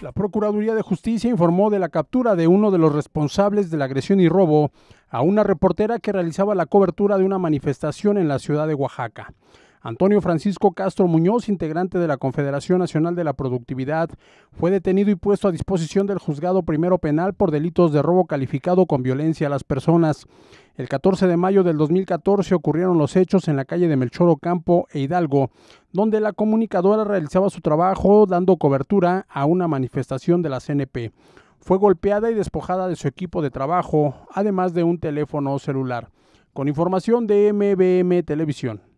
La Procuraduría de Justicia informó de la captura de uno de los responsables de la agresión y robo a una reportera que realizaba la cobertura de una manifestación en la ciudad de Oaxaca. Antonio Francisco Castro Muñoz, integrante de la Confederación Nacional de la Productividad, fue detenido y puesto a disposición del juzgado primero penal por delitos de robo calificado con violencia a las personas. El 14 de mayo del 2014 ocurrieron los hechos en la calle de Melchor Ocampo e Hidalgo, donde la comunicadora realizaba su trabajo dando cobertura a una manifestación de la CNP. Fue golpeada y despojada de su equipo de trabajo, además de un teléfono celular. Con información de MBM Televisión.